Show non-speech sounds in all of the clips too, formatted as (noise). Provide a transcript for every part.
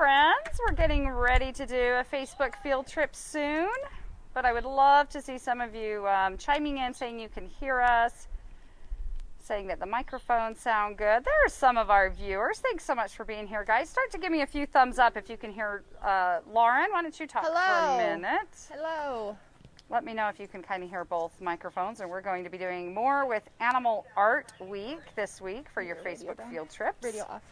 friends. We're getting ready to do a Facebook field trip soon, but I would love to see some of you um, chiming in saying you can hear us, saying that the microphones sound good. There are some of our viewers. Thanks so much for being here, guys. Start to give me a few thumbs up if you can hear uh, Lauren. Why don't you talk Hello. for a minute? Hello. Let me know if you can kind of hear both microphones, and we're going to be doing more with Animal Art Week this week for your radio Facebook down. field trips. Radio off.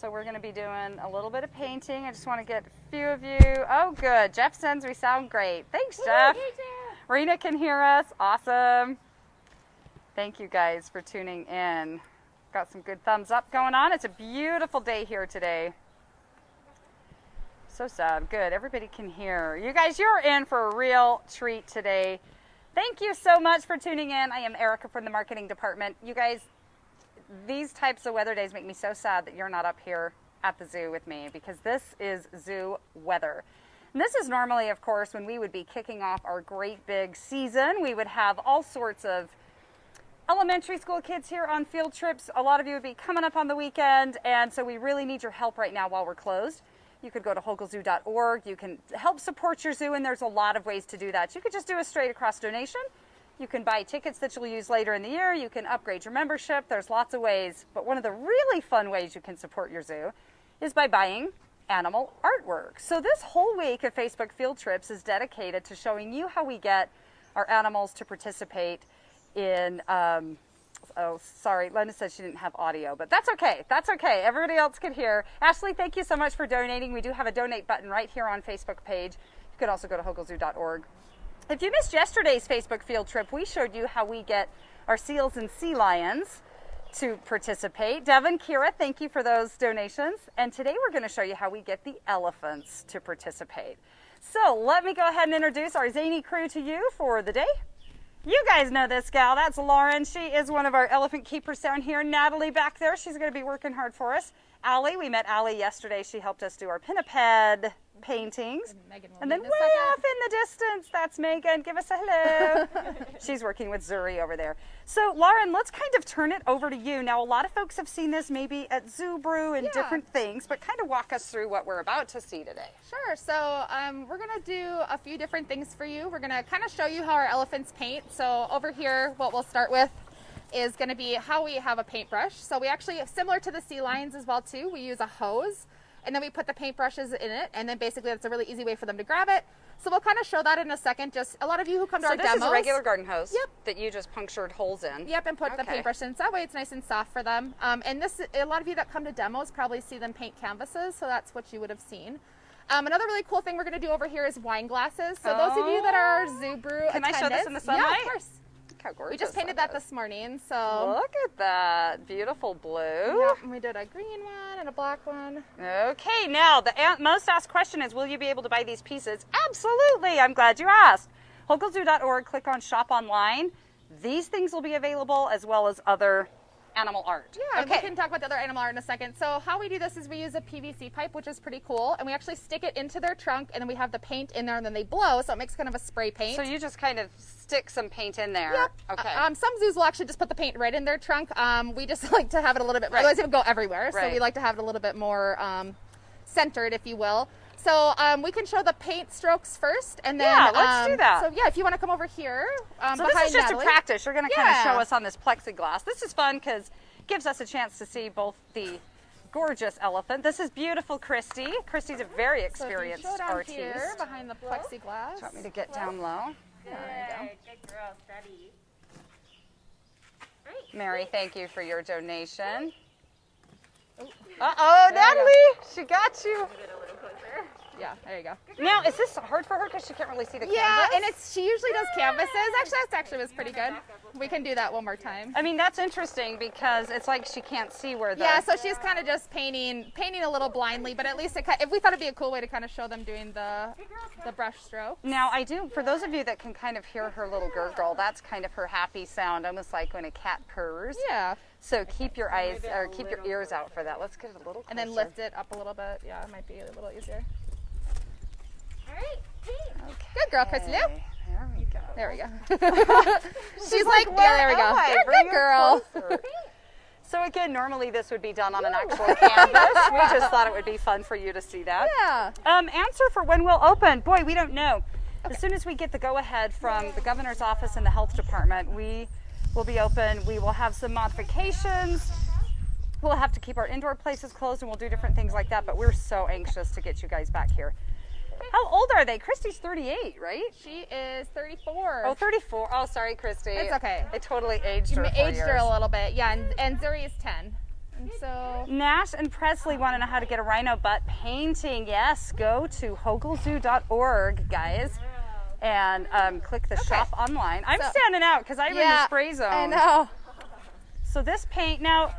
So we're going to be doing a little bit of painting. I just want to get a few of you. Oh, good. Jeff sends we sound great. Thanks, Jeff. Rena can hear us. Awesome. Thank you guys for tuning in. Got some good thumbs up going on. It's a beautiful day here today. So sad. Good. Everybody can hear. You guys, you're in for a real treat today. Thank you so much for tuning in. I am Erica from the marketing department. You guys, these types of weather days make me so sad that you're not up here at the zoo with me because this is zoo weather. And this is normally, of course, when we would be kicking off our great big season. We would have all sorts of elementary school kids here on field trips. A lot of you would be coming up on the weekend, and so we really need your help right now while we're closed. You could go to hoglezoo.org. You can help support your zoo, and there's a lot of ways to do that. You could just do a straight across donation. You can buy tickets that you'll use later in the year. You can upgrade your membership. There's lots of ways. But one of the really fun ways you can support your zoo is by buying animal artwork. So this whole week of Facebook Field Trips is dedicated to showing you how we get our animals to participate in. Um, oh, sorry, Linda said she didn't have audio, but that's okay. That's okay. Everybody else could hear. Ashley, thank you so much for donating. We do have a donate button right here on Facebook page. You could also go to hoglezoo.org. If you missed yesterday's Facebook field trip, we showed you how we get our seals and sea lions to participate. Devin, Kira, thank you for those donations. And today we're going to show you how we get the elephants to participate. So let me go ahead and introduce our zany crew to you for the day. You guys know this gal. That's Lauren. She is one of our elephant keepers down here. Natalie back there. She's going to be working hard for us. Allie, we met Allie yesterday. She helped us do our pinniped paintings. And Megan will And then way off in the distance, that's Megan. Give us a hello. (laughs) She's working with Zuri over there. So, Lauren, let's kind of turn it over to you. Now, a lot of folks have seen this maybe at Zoo Brew and Yeah. different things, but kind of walk us through what we're about to see today. Sure. So um, we're gonna do a few different things for you. We're gonna kind of show you how our elephants paint. So over here, what we'll start with is gonna be how we have a paintbrush. So we actually, similar to the sea lions as well too, we use a hose, and then we put the paintbrushes in it, and then basically that's a really easy way for them to grab it. So we'll kind of show that in a second. Just a lot of you who come to So, our this demos. is a regular garden hose Yep. that you just punctured holes in. Yep, and put the Okay. paintbrush in. So that way it's nice and soft for them. Um, and this, a lot of you that come to demos probably see them paint canvases, so that's what you would have seen. Um, another really cool thing we're going to do over here is wine glasses. So those of you that are our Zoo Brew Can I show this attendants, in the sunlight? Yeah, of course. Look how gorgeous We just painted that this morning. So Look at that beautiful blue. Yep, and we did a green one and a black one. Okay, now the most asked question is Will you be able to buy these pieces? Absolutely. I'm glad you asked. Hoglezoo.org, click on Shop Online. These things will be available as well as other animal art. Yeah, and we okay. can talk about the other animal art in a second. So how we do this is we use a PVC pipe, which is pretty cool, and we actually stick it into their trunk, and then we have the paint in there, and then they blow, so it makes kind of a spray paint. So you just kind of stick some paint in there. Yep. Okay. Um, some zoos will actually just put the paint right in their trunk. Um, we just (laughs) like to have it a little bit, Right. otherwise it would go everywhere. right. So we like to have it a little bit more um, centered, if you will. So um, we can show the paint strokes first, and then Yeah, let's um, do that. So yeah, if you want to come over here um, so behind this is just Natalie. a practice. You're going to kind of show us on this plexiglass. This is fun because it gives us a chance to see both the gorgeous elephant. This is beautiful Christy. Christy's a very So if you experienced show down artist. here behind the plexiglass. Do you want me to get down low? There we go. Good girl, study. Mary, thank you for your donation. Oh. Uh oh, There you go. Natalie, she got you. Yeah, there you go. Now, is this hard for her because she can't really see the Yeah, canvas? and it's she usually does canvases. Actually, that actually was pretty good. We can do that one more time. I mean, that's interesting because it's like she can't see where the. Yeah, so she's kind of just painting, painting a little blindly, but at least it, ki- if we thought it'd be a cool way to kind of show them doing the the brush stroke. Now, I do, for those of you that can kind of hear her little gurgle, that's kind of her happy sound, almost like when a cat purrs. Yeah, So keep your eyes, or keep your ears out for that. Let's get it a little closer. and then lift it up a little bit. Yeah, it might be a little easier. All right, paint. Okay. Good girl, Christy Lou. There we go. (laughs) (laughs) There we go. She's like, yeah, there we go. I? You're Bring good girl. So again, normally this would be done on an actual canvas. We just thought it would be fun for you to see that. Yeah. Um, answer for when we'll open. Boy, we don't know. As soon as we get the go ahead from the governor's office and the health department, we will be open. We will have some modifications. We'll have to keep our indoor places closed and we'll do different things like that, but we're so anxious to get you guys back here. How old are they? Christy's 38, right? She is 34. Oh, 34. Oh, sorry, Christy. It's okay. I totally aged her. four aged her a little bit. Yeah, and, and Zuri is 10. And so, Nash and Presley want to know how to get a rhino butt painting. Yes, go to hoglezoo.org, guys, and um, click the shop online. I'm So- standing out because I'm in the spray zone. I know. So this paint now,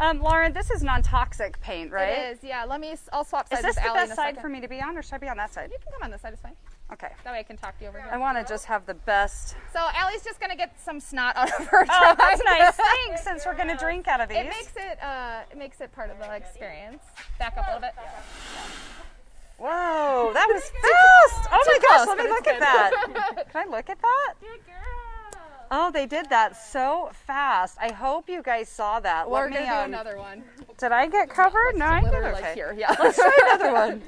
um, Lauren, this is non-toxic paint, right? It is. Yeah, let me, I'll swap Is sides this with the Allie in best side for me to be on, or should I be on that side? You can come on this side, it's fine. Okay. That way I can talk to you over here. I want to just have the best. So Allie's just gonna get some snot out of her. Oh, that's nice. (laughs) Thanks. Since we're gonna drink out of these. It makes it uh, it makes it part of the experience. Back up a little bit. Whoa, that was fast! Oh my gosh, let me look at that. (laughs) Can I look at that? Good girl. Oh, they did that so fast. I hope you guys saw that. We're Let gonna do um, another one. Did I get covered? No, I did. Literally Okay. like here. Yeah. Let's try another (laughs) one.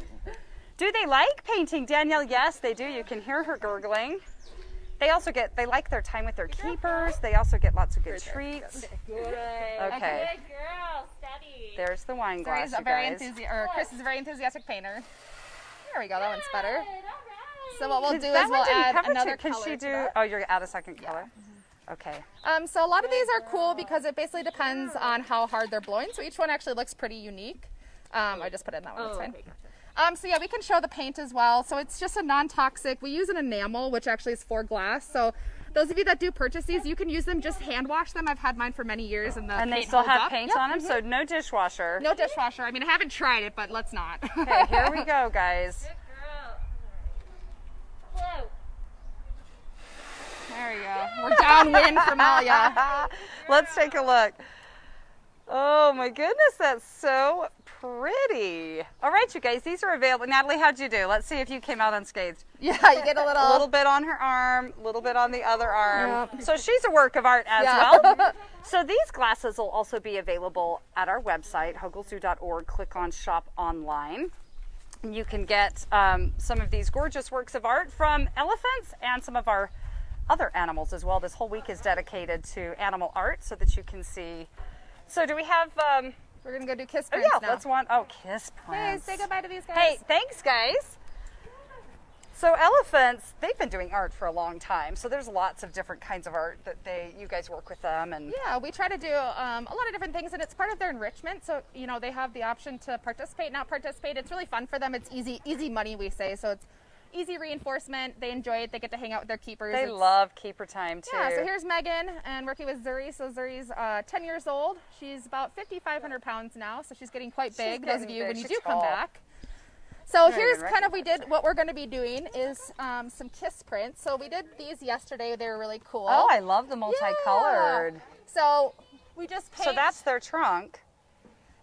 Do they like painting, Danielle? Yes, they do. You can hear her gurgling. They also get they like their time with their keepers. They also get lots of good treats. Good. Okay. Good girl. Steady. There's the wine glass, Zuri's a very guys. enthusiastic, or Chris is a very enthusiastic painter. There we go. That one's better. All right. So what we'll do is we'll add another too. Can color she to do? that. Oh, you're gonna add a second color. Okay. Um, so a lot of these are cool because it basically depends on how hard they're blowing. So each one actually looks pretty unique. Um, I just put it in that one. That's Oh, fine. okay, gotcha. Um, so yeah, we can show the paint as well. So it's just a non-toxic. We use an enamel, which actually is for glass. So those of you that do purchase these, you can use them. Just hand wash them. I've had mine for many years, and the And they paint still have up. paint Yep, on them, mhm. so no dishwasher. no dishwasher. I mean, I haven't tried it, but let's not. Okay, here we (laughs) go, guys. Good girl. Whoa. There we go. We're downwind from Alia. (laughs) Let's take a look. Oh my goodness, that's so pretty. All right, you guys, these are available. Natalie, how'd you do? Let's see if you came out unscathed. Yeah, you get a little. (laughs) A little bit on her arm, a little bit on the other arm. Yep. So she's a work of art as Yeah. well. (laughs) So these glasses will also be available at our website, hoglezoo.org. Click on shop online. And you can get um, some of these gorgeous works of art from elephants and some of our other animals as well. This whole week is dedicated to animal art so that you can see. So do we have? Um, We're gonna go do kiss oh prints yeah, now. let's want. Oh, kiss prints. Hey, say goodbye to these guys. Hey, thanks, guys. So elephants, they've been doing art for a long time. So there's lots of different kinds of art that they, you guys work with them, and Yeah, we try to do um, a lot of different things, and it's part of their enrichment. So you know, they have the option to participate, not participate. It's really fun for them. It's easy, easy money, we say. So it's easy reinforcement. They enjoy it. They get to hang out with their keepers. they It's- love keeper time too. Yeah, so here's Megan and working with Zuri. So Zuri's uh, 10 years old. She's about 5,500 pounds now, so she's getting quite big. Those of you, big. when you She's do come back. So here's kind of we did what we're going to be doing is um, some kiss prints. So we did these yesterday. They were really cool. oh, I love the multicolored. Yeah. So we just paint. So that's their trunk.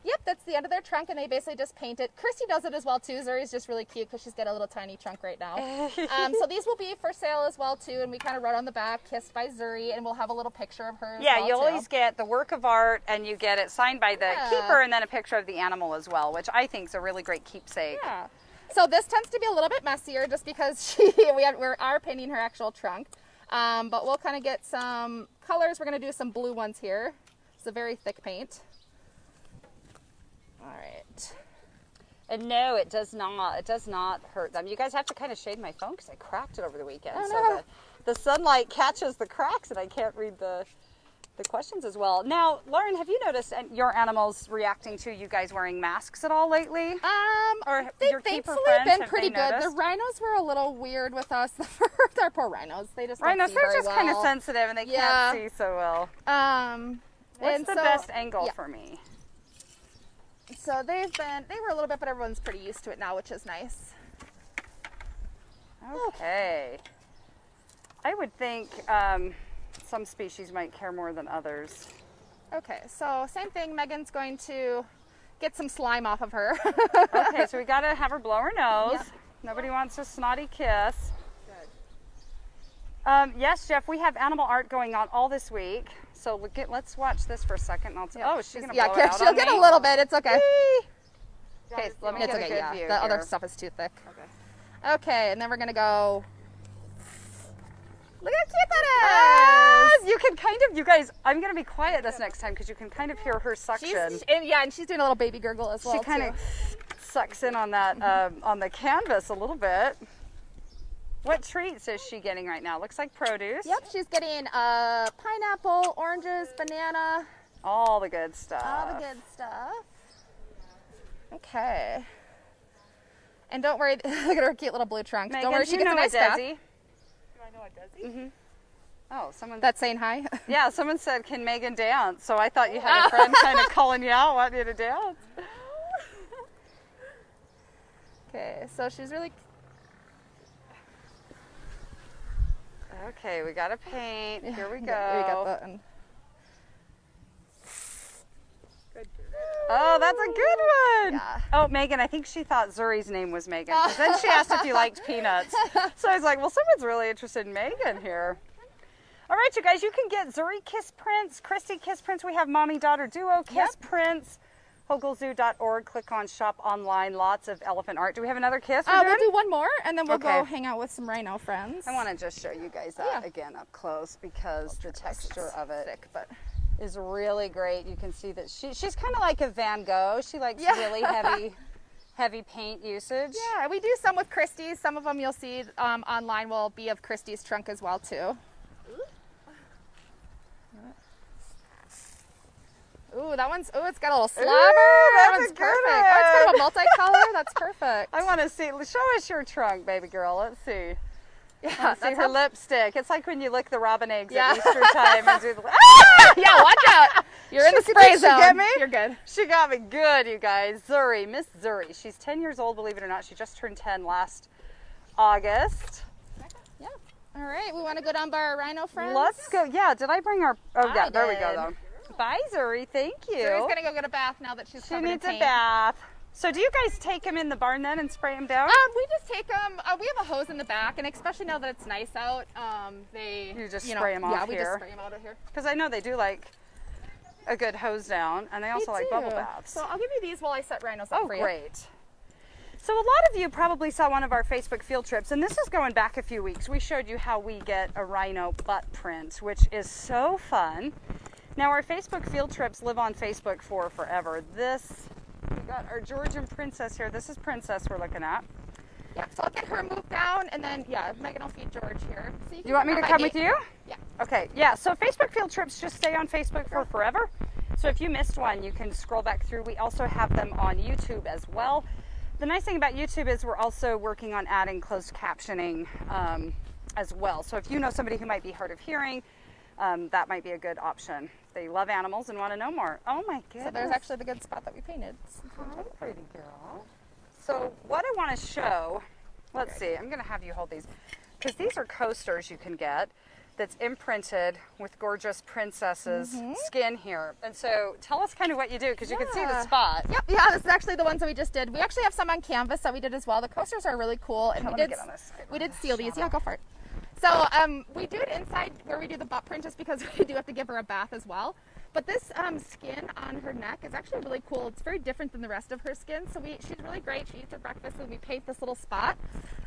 Yep, that's the end of their trunk, and they basically just paint it. Christy does it as well too. Zuri's just really cute because she's got a little tiny trunk right now. (laughs) um, so these will be for sale as well too, and we kind of wrote on the back "Kissed by Zuri," and we'll have a little picture of her. Yeah, well, you too. always get the work of art, and you get it signed by the Yeah. keeper, and then a picture of the animal as well, which I think is a really great keepsake. Yeah. So this tends to be a little bit messier just because (laughs) she we, have, are painting her actual trunk. Um, but we'll kind of get some colors. We're going to do some blue ones here. It's a very thick paint. All right. And no, it does not. It does not hurt them. You guys have to kind of shade my phone because I cracked it over the weekend, Oh, so the, the sunlight catches the cracks, and I can't read the the questions as well. Now, Lauren, have you noticed your animals reacting to you guys wearing masks at all lately? Um, Or they've your thankfully friends, been pretty good. The rhinos were a little weird with us. (laughs) They're poor rhinos. They just don't Right now, see they're just kind of sensitive and they Yeah. can't see so well. Um, What's the so- best angle yeah. for me? So they've been they were a little bit, but everyone's pretty used to it now, which is nice. Okay. I would think um, some species might care more than others. Okay, so same thing. Megan's going to get some slime off of her. Okay, so we (laughs) gotta have her blow her nose. Yep. Nobody wants a snotty kiss. Um, yes, Jeff, we have animal art going on all this week. So look at, let's watch this for a second. and I'll t- oh, she's gonna yeah, blow it out she'll on get me? a little bit. It's okay. Okay, let me It's get okay. a good Yeah, view the other stuff is too thick. Okay. Okay, and then we're gonna go. Look how cute that is! Is. you can kind of, you guys. I'm gonna be quiet this next time because you can kind of hear her suction. She's and yeah, and she's doing a little baby gurgle as well. she kind of sucks in on that um, on the canvas a little bit. What treats is she getting right now? Looks like produce. Yep, she's getting uh, pineapple, oranges, banana, All the good stuff. all the good stuff. Okay. And don't worry, (laughs) look at her cute little blue trunk. Megan, don't worry, she gets a nice a bath. Do I know a Desi? Mm-hmm. Oh, someone. That's saying hi. (laughs) yeah, someone said, "Can Megan dance?" So I thought you had a friend (laughs) kind of calling you out, wanting you to dance. okay, so she's really Okay, we got to paint. Here we go. Yeah, we got that. Oh, that's a good one. Yeah. Oh, Megan, I think she thought Zuri's name was Megan. then she asked if you liked peanuts. So I was like, well, someone's really interested in Megan here. All right, you guys, you can get Zuri Kiss Prints, Christy Kiss Prints. We have Mommy Daughter Duo Kiss Prints. Hoglezoo.org. Click on Shop Online. Lots of elephant art. Do we have another kiss? we're Uh, we'll do one more, and then we'll go hang out with some rhino friends. I want to just show you guys that Yeah. again up close because the texture of it thick, but is really great. You can see that she she's kind of like a Van Gogh. She likes Yeah. really heavy (laughs) heavy paint usage. yeah, we do some with Christy's. Some of them you'll see um, online will be of Christy's trunk as well too. Ooh, that one's. Ooh, it's got a little slobber. that one's perfect. Oh, it's kind of a one. multicolor. (laughs) That's perfect. I want to see. Show us your trunk, baby girl. Let's see. yeah, see her lipstick. It's like when you lick the robin eggs Yeah. at Easter (laughs) time and do the. Ah! (laughs) yeah, watch out. You're in the spray did she zone. get me? You're good. She got me good, you guys. Zuri, Miss Zuri. She's 10 years old, believe it or not. She just turned 10 last August. Yeah. All right, we want to go down by our rhino friends. Let's go. Yeah, did I bring our. Oh, yeah, I there we go, though. Zuri. Thank you. Zuri's gonna go get a bath now that she's she needs a bath. So, do you guys take them in the barn then and spray them down? Um, we just take them. Uh, we have a hose in the back, and especially now that it's nice out, um, they You just know, spray 'em Yeah, off we just spray them out of here. Because I know they do like a good hose down, and they also They like bubble baths. So I'll give you these while I set rhinos up Oh, for you. great. So, a lot of you probably saw one of our Facebook field trips, and this is going back a few weeks. We showed you how we get a rhino butt print, which is so fun. Now, our Facebook field trips live on Facebook for forever. This, we got our George and princess here. This is Princess we're looking at. Yeah, so I'll get her moved down, and then yeah, Megan will feed George here. So You want me to come with you? Yeah. Okay, yeah, so Facebook field trips just stay on Facebook for forever. So if you missed one, you can scroll back through. We also have them on YouTube as well. The nice thing about YouTube is we're also working on adding closed captioning um, as well. So if you know somebody who might be hard of hearing, um, that might be a good option. They love animals and want to know more. Oh my goodness. So there's actually the good spot that we painted. Hi, pretty girl. So what I want to show, let's see, I'm going to have you hold these because these are coasters you can get that's imprinted with gorgeous princesses skin here. And so tell us kind of what you do because you can see the spot. Yep, yeah, this is actually the ones that we just did. We actually have some on canvas that we did as well. The coasters are really cool, and I we did get on this we did seal these. Yeah, go for it. So um, we do it inside where we do the butt print, just because (laughs) we do have to give her a bath as well. But this um, skin on her neck is actually really cool. It's very different than the rest of her skin. So we, she's really great. She eats her breakfast, and we paint this little spot,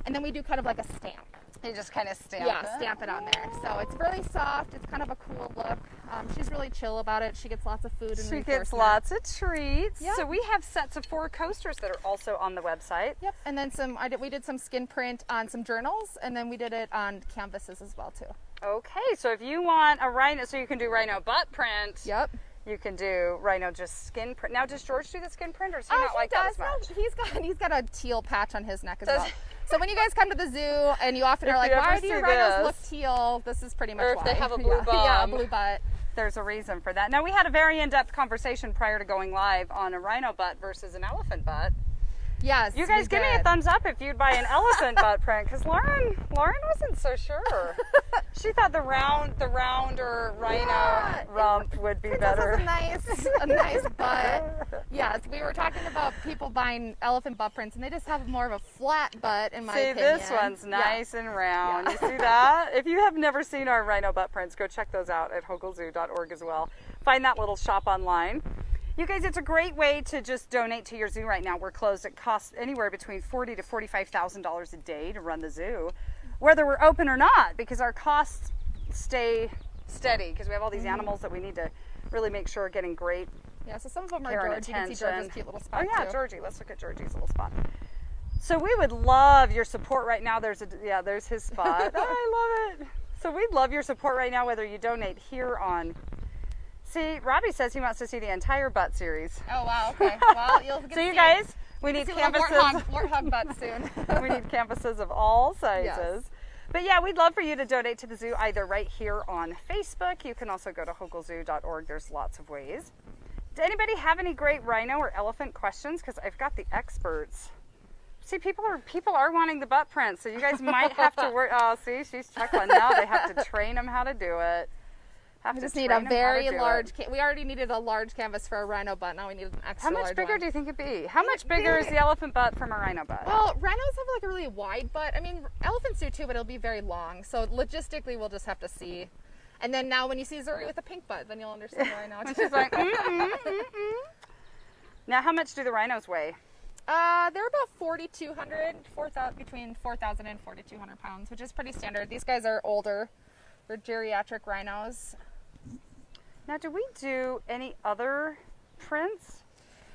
and then we do kind of like a stamp. You just kind of stamp yeah, it. stamp it on there. So it's really soft. It's kind of a cool look. Um, she's really chill about it. She gets lots of food and She gets lots of treats. Yeah. So we have sets of four coasters that are also on the website. Yep, and then some. I did. We did some skin print on some journals, and then we did it on canvases as well too. Okay, so if you want a rhino, so you can do rhino butt print. Yep. You can do rhino just skin print. Now, does George do the skin print, or does he Oh, not he like that does. as much? No, he's got he's got a teal patch on his neck as Does well. (laughs) So when you guys come to the zoo and you often If are like, why do your rhinos look teal? This is pretty much Or if why. they have a (laughs) blue yeah. Yeah, bum. blue butt. There's a reason for that. Now, we had a very in depth conversation prior to going live on a rhino butt versus an elephant butt. Yes. You guys give me a thumbs up if you'd buy an elephant butt (laughs) print because Lauren Lauren wasn't so sure. (laughs) she thought the round the round or rhino Yeah, rump would be better. a nice, a nice (laughs) butt. Yes, we were talking about people buying elephant butt prints, and they just have more of a flat butt, in my See, opinion. this one's Yeah. nice and round. Yeah. You see that? if you have never seen our rhino butt prints, go check those out at hoglezoo.org as well. Find that little shop online. You guys, it's a great way to just donate to your zoo right now. We're closed. It costs anywhere between forty to forty-five thousand dollars a day to run the zoo, whether we're open or not, because our costs stay steady because we have all these mm-hmm. animals that we need to really make sure are getting great Yeah, so some of them are George. You can see. George's cute little oh, spot Oh yeah, too. Georgie. Let's look at Georgie's little spot. So we would love your support right now. There's a yeah, there's his spot. oh, (laughs) I love it. So we'd love your support right now, whether you donate here on. See, Robbie says he wants to see the entire butt series. Oh wow. Okay. Well, you'll get So you see- guys, we you'll need canvases. warthog, warthog butts (laughs) soon. we need canvases of all sizes. Yes. But yeah, we'd love for you to donate to the zoo either right here on Facebook. You can also go to hoglezoo.org. There's lots of ways. Does anybody have any great rhino or elephant questions? Because I've got the experts. See, people are people are wanting the butt print, so you guys might have to work. (laughs) Oh, see, she's chuckling now. They have to train them how to do it. Have We just need a 'em how to very large. Ca- we already needed a large canvas for a rhino butt. Now we need an extra How much bigger one. do you think it'd be? How much bigger is the elephant butt from a rhino butt? Well, rhinos have like a really wide butt. I mean, elephants do too, but it'll be very long. So logistically, we'll just have to see. And then now, when you see Zuri with a pink butt, then you'll understand why now. She's like, mm mm mm mm. Now, how much do the rhinos weigh? Uh, they're about 4,200, 4,000, between 4,000 and 4,200 pounds, which is pretty standard. These guys are older. They're geriatric rhinos. Now, do we do any other prints?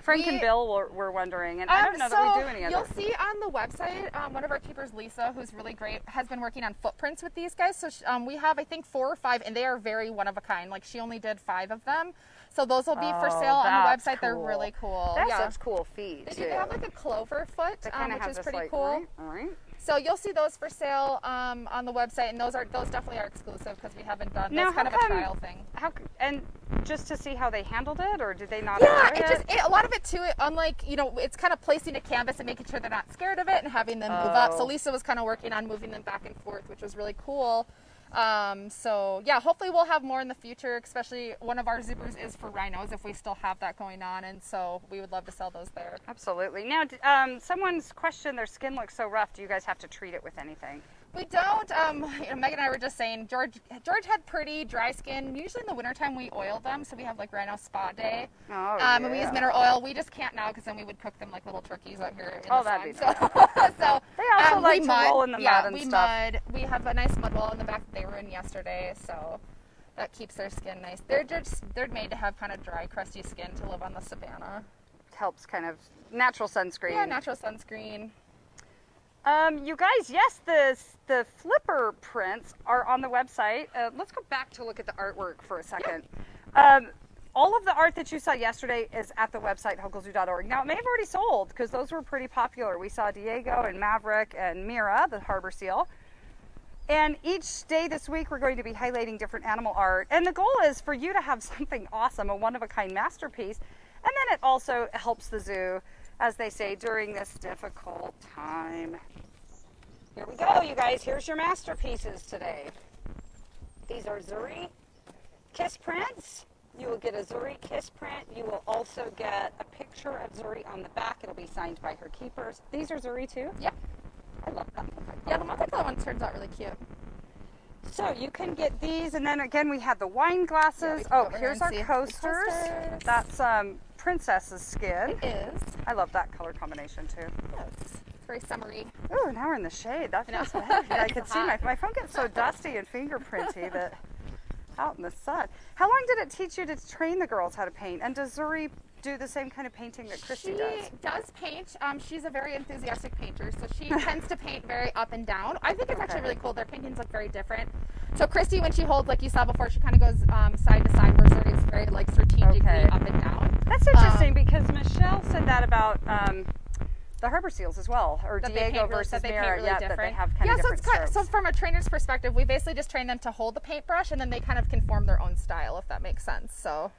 Frank and Bill were, were wondering, and I don't Um, know so that we do any other. You'll see on the website, um, one of our keepers, Lisa, who's really great, has been working on footprints with these guys. So um, we have, I think, four or five, and they are very one of a kind. Like she only did five of them. So those will be for Oh, sale on the website. They're really cool. That's yeah. such cool feet They too. do have like a clover foot, um, which is pretty like, cool. right, right. So you'll see those for sale um, on the website, and those are those definitely are exclusive because we haven't done. Now, That's kind how of a trial thing. How and just to see how they handled it, or did they not? Yeah, enjoy it just it, a lot of it too. Unlike you know, it's kind of placing a canvas and making sure they're not scared of it and having them move up. Oh. So Lisa was kind of working on moving them back and forth, which was really cool. Um, so yeah, hopefully we'll have more in the future. Especially one of our Zoo Brews is for rhinos if we still have that going on, and so we would love to sell those there. Absolutely. Now, um, someone's questioned their skin looks so rough. Do you guys have to treat it with anything? We don't. Um, (laughs) you know, Megan and I were just saying George. George had pretty dry skin. Usually in the wintertime we oil them, so we have like Rhino Spa Day. Oh, um, and we use mineral oil. We just can't now because then we would cook them like little turkeys out here. In Oh, the that'd sun. be So, (laughs) so They also um, like to mud. roll in the yeah, mud and we stuff. mud. We have a nice mud wall in the back that they were in yesterday, so that keeps their skin nice. They're just they're made to have kind of dry, crusty skin to live on the savannah. Helps kind of natural sunscreen. Yeah, natural sunscreen. Um, you guys, yes, the the flipper prints are on the website. Uh, let's go back to look at the artwork for a second. Um, all of the art that you saw yesterday is at the website hoglezoo.org. Now it may have already sold because those were pretty popular. We saw Diego and Maverick and Mira, the harbor seal. And each day this week, we're going to be highlighting different animal art. And the goal is for you to have (laughs) something awesome, a one of a kind masterpiece. And then it also helps the zoo, as they say, during this difficult time. Here we go, you guys. Here's your masterpieces today. These are Zuri kiss prints. You will get a Zuri kiss print. You will also get a picture of Zuri on the back. It'll be signed by her keepers. These are Zuri too. Yep. I love that. Yeah, the multicolor one turns out really cute. So you can get these, and then again we have the wine glasses. can oh, go over here here's our coasters. coasters. That's um, princess's skin. It is. I love that color combination too. Yes. It's very summery. Oh, now we're in the shade. That know. feels heavy. I (laughs) could see my, my phone gets so dusty and fingerprinty (laughs) that out in the sun. How long did it teach you to train the girls how to paint? And does Zuri do the same kind of painting that Christy she does? does paint. Um, she's a very enthusiastic painter, so she (laughs) tends to paint very up and down. I think it's actually really cool. Their paintings look very different. So Christy, when she holds, like you saw before, she kind of goes um, side to side, where Zuri is very like strategically Okay. up and down. That's interesting Um, because Michelle said that about um, the harbor seals as well, or Diego paint versus they Mira. really yeah, that they different. have kind yeah, of so different it's kind of, so from a trainer's perspective, we basically just train them to hold the paintbrush, and then they kind of can form their own style, if that makes sense. So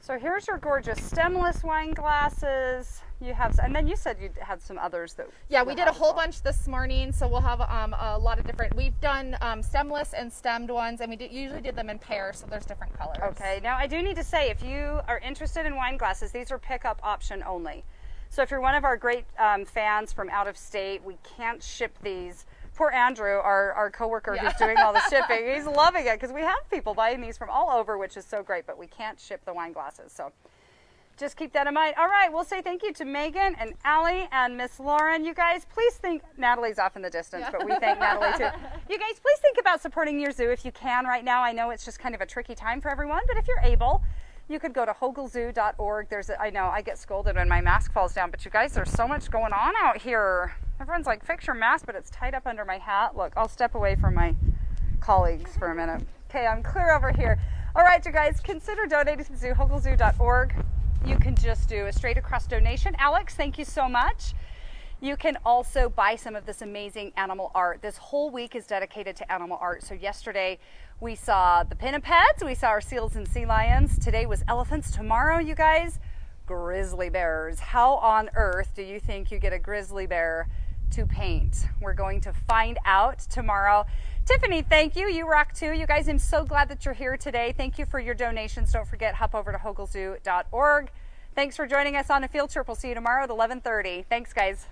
So here's your gorgeous stemless wine glasses. You have, and then you said you had some others that. Yeah, we did a whole well. bunch this morning, so we'll have um, a lot of different. We've done um, stemless and stemmed ones, and we did, usually did them in pairs, so there's different colors. Okay, now I do need to say if you are interested in wine glasses, these are pickup option only. So if you're one of our great um, fans from out of state, we can't ship these. Poor Andrew, our, our coworker Yeah. who's doing all the (laughs) shipping, he's loving it because we have people buying these from all over, which is so great, but we can't ship the wine glasses. So just keep that in mind. All right, we'll say thank you to Megan and Allie and Miss Lauren. You guys, please think Natalie's off in the distance, Yeah. but we thank Natalie too. You guys, please think about supporting your zoo if you can right now. I know it's just kind of a tricky time for everyone, but if you're able, you could go to hoglezoo.org. There's, a, I know I get scolded when my mask falls down, but you guys, there's so much going on out here. Everyone's like, fix your mask, but it's tied up under my hat. Look, I'll step away from my colleagues for a minute. Okay, I'm clear over here. All right, you guys, consider donating to zoo, hoglezoo.org. You can just do a straight across donation. Alex, thank you so much. You can also buy some of this amazing animal art. This whole week is dedicated to animal art. So, yesterday we saw the pinnipeds, we saw our seals and sea lions. Today was elephants. Tomorrow, you guys, grizzly bears. How on earth do you think you get a grizzly bear to paint? We're going to find out tomorrow. Tiffany, thank you. You rock too. You guys, I'm so glad that you're here today. Thank you for your donations. Don't forget, hop over to hoglezoo.org. Thanks for joining us on a field trip. We'll see you tomorrow at 11:30. Thanks, guys.